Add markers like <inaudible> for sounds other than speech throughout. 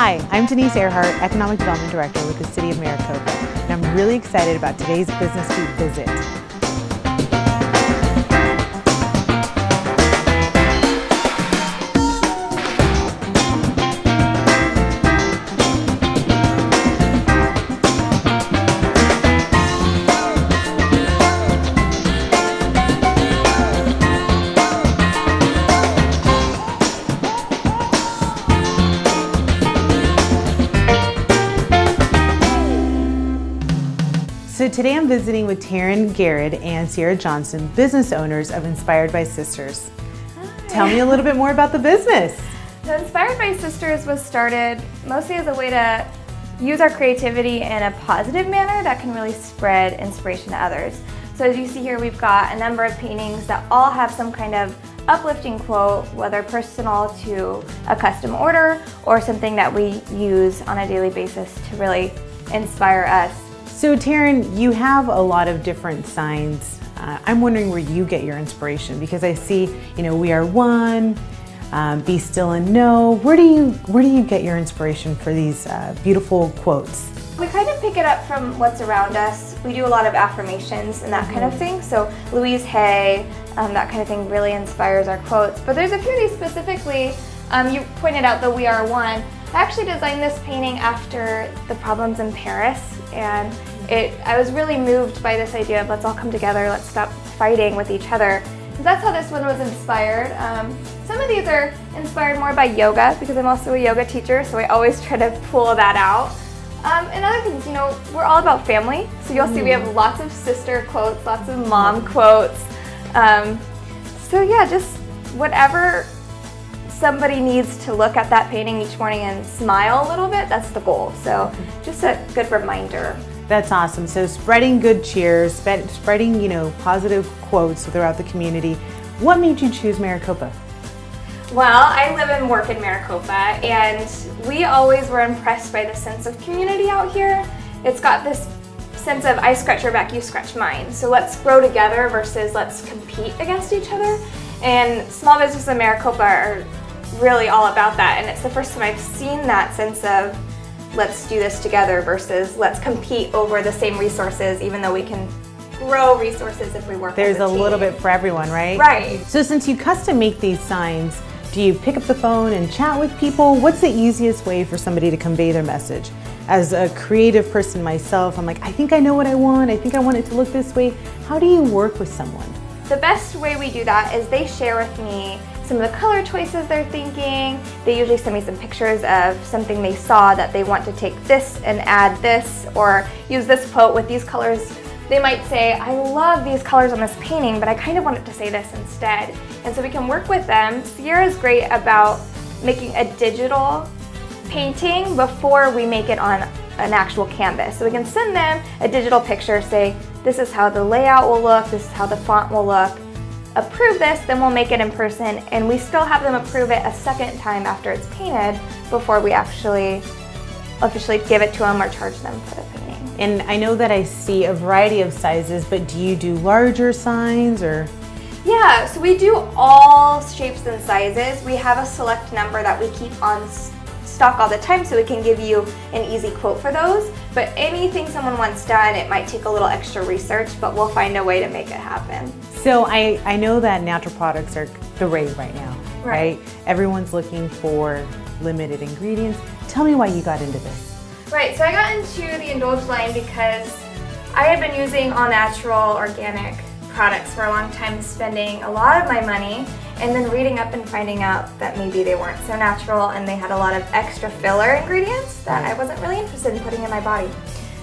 Hi, I'm Denyse Airheart, Economic Development Director with the City of Maricopa, and I'm really excited about today's Business Beat visit. So today I'm visiting with Taryn Garrod and Sierra Johnson, business owners of Inspired by Sisters. Hi. Tell me a little bit more about the business. <laughs> So Inspired by Sisters was started mostly as a way to use our creativity in a positive manner that can really spread inspiration to others. So as you see here, we've got a number of paintings that all have some kind of uplifting quote, whether personal to a custom order or something that we use on a daily basis to really inspire us so Taryn, you have a lot of different signs. Uh, I'm wondering where you get your inspiration because I see, you know, we are one, um, be still and know. Where do you where do you get your inspiration for these uh, beautiful quotes? We kind of pick it up from what's around us. We do a lot of affirmations and that mm -hmm. kind of mm-hmm. thing. So Louise Hay, um, that kind of thing really inspires our quotes. But there's a few of these specifically. Um, you pointed out the We Are One. I actually designed this painting after the problems in Paris and it, I was really moved by this idea of let's all come together, let's stop fighting with each other. So that's how this one was inspired. Um, some of these are inspired more by yoga because I'm also a yoga teacher so I always try to pull that out. Um, and other things, you know, we're all about family. So you'll see we have lots of sister quotes, lots of mom quotes. Um, so yeah, just whatever somebody needs to look at that painting each morning and smile a little bit, that's the goal. So just a good reminder. That's awesome. So spreading good cheers, spreading, you know, positive quotes throughout the community. What made you choose Maricopa? Well, I live and work in Maricopa and we always were impressed by the sense of community out here. It's got this sense of I scratch your back, you scratch mine. So let's grow together versus let's compete against each other. And small businesses in Maricopa are really all about that. And it's the first time I've seen that sense of let's do this together versus let's compete over the same resources even though we can grow resources if we work There's a, a little bit for everyone, right? Right. So since you custom make these signs, do you pick up the phone and chat with people? What's the easiest way for somebody to convey their message? As a creative person myself, I'm like, I think I know what I want. I think I want it to look this way. How do you work with someone? The best way we do that is they share with me some of the color choices they're thinking. They usually send me some pictures of something they saw that they want to take this and add this or use this quote with these colors. They might say, I love these colors on this painting, but I kind of want it to say this instead. And so we can work with them. Sierra is great about making a digital painting before we make it on an actual canvas. So we can send them a digital picture, say, this is how the layout will look, this is how the font will look, approve this, then we'll make it in person and we still have them approve it a second time after it's painted before we actually officially give it to them or charge them for the painting. And I know that I see a variety of sizes, but do you do larger signs or? Yeah, so we do all shapes and sizes. We have a select number that we keep on stock all the time so we can give you an easy quote for those. But anything someone wants done, it might take a little extra research, but we'll find a way to make it happen. So I, I know that natural products are the rage right now, right. right? Everyone's looking for limited ingredients. Tell me why you got into this. Right, so I got into the Indulge line because I had been using all natural, organic products for a long time, spending a lot of my money, and then reading up and finding out that maybe they weren't so natural and they had a lot of extra filler ingredients that I wasn't really interested in putting in my body.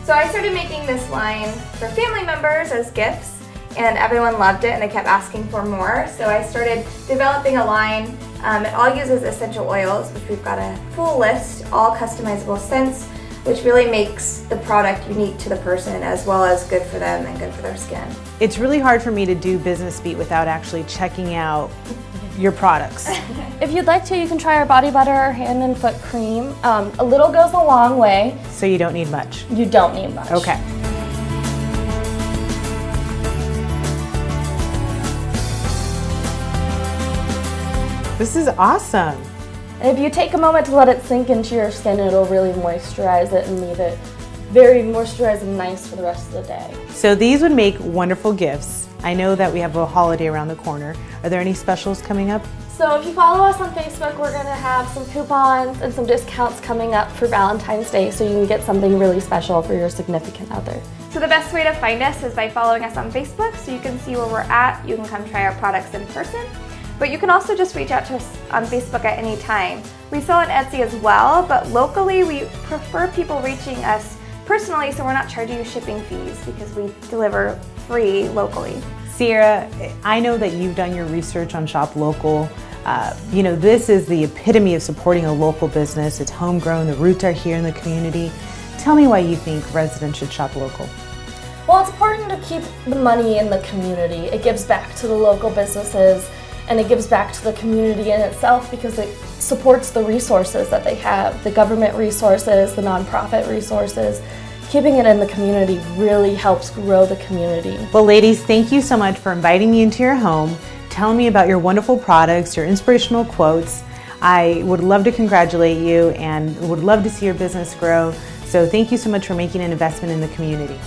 So I started making this line for family members as gifts, and everyone loved it and they kept asking for more. So I started developing a line. Um, it all uses essential oils, which we've got a full list, all customizable scents, which really makes the product unique to the person as well as good for them and good for their skin. It's really hard for me to do Business Beat without actually checking out your products. <laughs> if you'd like to, you can try our body butter or hand and foot cream. Um, a little goes a long way. So you don't need much? You don't need much. Okay. This is awesome. And if you take a moment to let it sink into your skin, it'll really moisturize it and leave it very moisturized and nice for the rest of the day. So these would make wonderful gifts. I know that we have a holiday around the corner. Are there any specials coming up? So if you follow us on Facebook, we're going to have some coupons and some discounts coming up for Valentine's Day so you can get something really special for your significant other. So the best way to find us is by following us on Facebook so you can see where we're at. You can come try our products in person. But you can also just reach out to us on Facebook at any time. We sell on Etsy as well, but locally we prefer people reaching us personally so we're not charging you shipping fees because we deliver free locally. Sierra, I know that you've done your research on Shop Local. Uh, you know, this is the epitome of supporting a local business. It's homegrown, the roots are here in the community. Tell me why you think residents should shop local. Well, it's important to keep the money in the community. It gives back to the local businesses and it gives back to the community in itself because it supports the resources that they have the government resources, the nonprofit resources. Keeping it in the community really helps grow the community. Well, ladies, thank you so much for inviting me into your home, telling me about your wonderful products, your inspirational quotes. I would love to congratulate you and would love to see your business grow. So, thank you so much for making an investment in the community.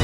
<laughs>